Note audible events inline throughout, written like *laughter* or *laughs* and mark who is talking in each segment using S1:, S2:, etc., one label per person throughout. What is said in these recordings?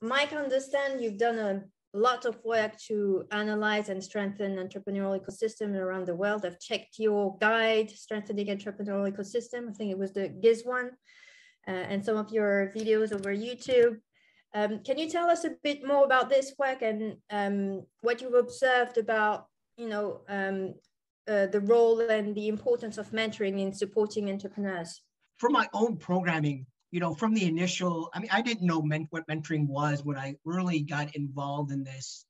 S1: Mike, understand you've done a lot of work to analyze and strengthen entrepreneurial ecosystem around the world. I've checked your guide, Strengthening Entrepreneurial Ecosystem. I think it was the GIZ one, uh, and some of your videos over YouTube. Um, can you tell us a bit more about this work and um, what you've observed about, you know, um, uh, the role and the importance of mentoring in supporting entrepreneurs?
S2: For my own programming, you know, from the initial, I mean, I didn't know men- what mentoring was when I really got involved in this,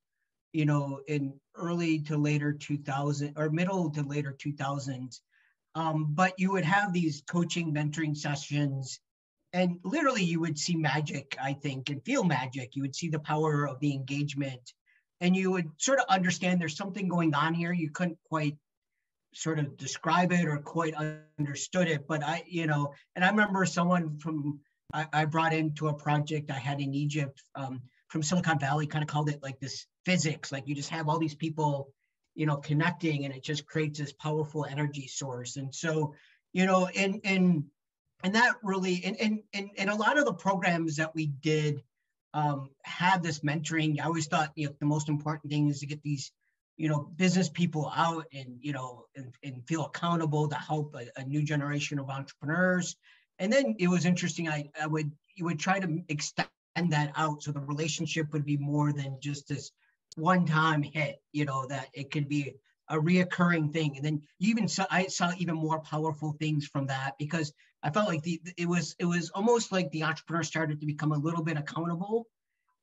S2: you know, in early to later 2000 or middle to later 2000s. Um, but you would have these coaching mentoring sessions and literally you would see magic, I think, and feel magic. You would see the power of the engagement and you would sort of understand there's something going on here. You couldn't quite sort of describe it or quite understood it. But I, you know, and I remember someone from I, I brought into a project I had in Egypt um, from Silicon Valley, kind of called it like this physics. Like you just have all these people, you know, connecting, and it just creates this powerful energy source. And so, you know, and and and that really, and and and, and a lot of the programs that we did um, had this mentoring. I always thought, you know, the most important thing is to get these you know business people out and you know and, and feel accountable to help a, a, new generation of entrepreneurs. And then it was interesting I, I would you would try to extend that out so the relationship would be more than just this one time hit you know that it could be a reoccurring thing. And then even saw i saw even more powerful things from that because i felt like the it was it was almost like the entrepreneur started to become a little bit accountable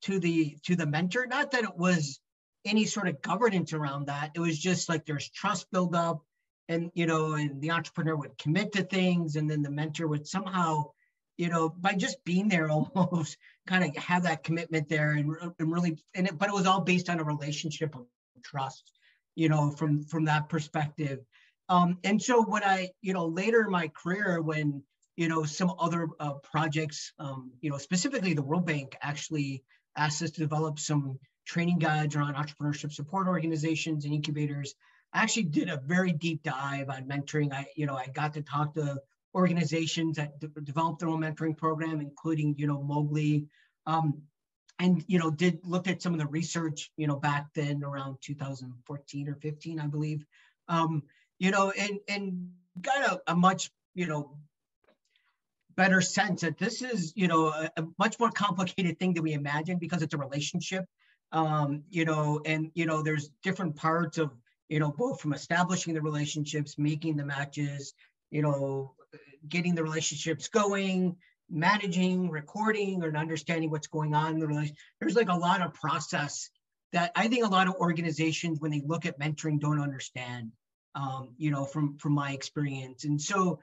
S2: to the to the mentor. Not that it was any sort of governance around that. It was just like there's trust buildup, and you know, and the entrepreneur would commit to things, and then the mentor would somehow, you know, by just being there, *laughs* almost kind of have that commitment there, and, and really, and it, but it was all based on a relationship of trust, you know, from from that perspective. Um, and so when I, you know, later in my career, when you know some other uh, projects, um, you know, specifically the World Bank actually asked us to develop some training guides around entrepreneurship support organizations and incubators. I actually did a very deep dive on mentoring. I, you know, I got to talk to organizations that developed their own mentoring program, including, you know, Mowgli. Um, and you know, did looked at some of the research, you know, back then around 2014 or 15, I believe. Um, you know, and and got a, a much, you know, better sense that this is, you know, a, a, much more complicated thing than we imagined because it's a relationship um, you know, and you know, there's different parts of, you know, both from establishing the relationships, making the matches, you know, getting the relationships going, managing, recording, or understanding what's going on in the relationship. There's like a lot of process that I think a lot of organizations, when they look at mentoring, don't understand. Um, you know, from from my experience, and so,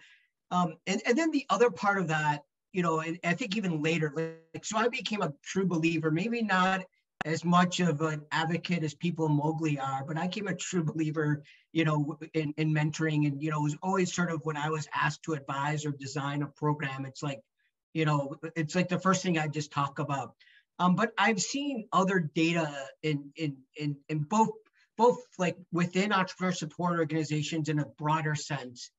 S2: um, and and then the other part of that, you know, and I think even later, like, so I became a true believer. Maybe not as much of an advocate as people Mowgli are, but I became a true believer, you know, in, in mentoring. And, you know, it was always sort of when I was asked to advise or design a program, it's like, you know, it's like the first thing I just talk about. Um, but I've seen other data in, in, in, in both, both like within entrepreneur support organizations in a broader sense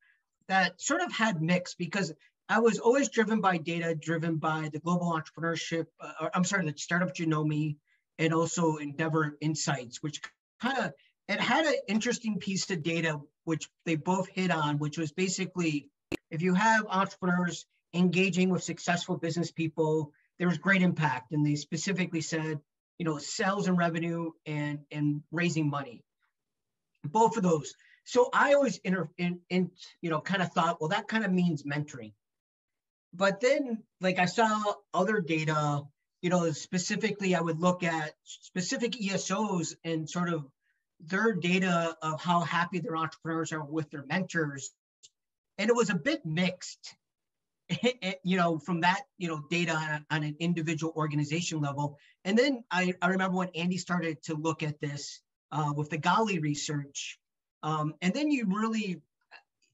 S2: that sort of had mixed because I was always driven by data, driven by the global entrepreneurship, uh, or, I'm sorry, the startup Genome, and also Endeavor Insights, which kind of it had an interesting piece of data which they both hit on, which was basically if you have entrepreneurs engaging with successful business people, there was great impact. And they specifically said, you know, sales and revenue and and raising money. Both of those. So I always inter, in, in you know kind of thought, well, that kind of means mentoring. But then like I saw other data you know, specifically, I would look at specific ESOs and sort of their data of how happy their entrepreneurs are with their mentors. And it was a bit mixed, *laughs* you know, from that, you know, data on, on an individual organization level. And then I, I remember when ANDE started to look at this uh, with the GALI research. Um, and then you really,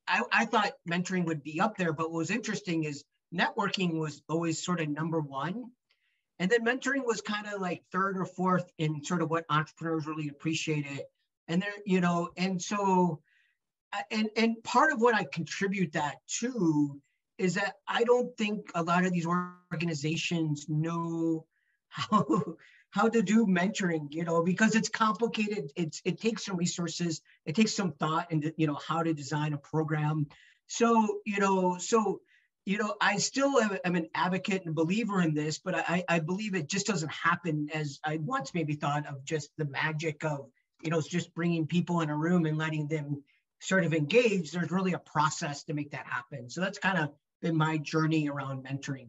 S2: I, I thought mentoring would be up there, but what was interesting is networking was always sort of number one and then mentoring was kind of like third or fourth in sort of what entrepreneurs really appreciated. And there, you know, and so, uh, and and part of what I contribute that to is that I don't think a lot of these organizations know how *laughs* how to do mentoring, you know, because it's complicated. It's it takes some resources, it takes some thought and you know, how to design a program. So, you know, so you know, I still am, an advocate and believer in this, but I, I believe it just doesn't happen as I once maybe thought of just the magic of, you know, just bringing people in a room and letting them sort of engage. There's really a process to make that happen. So that's kind of been my journey around mentoring.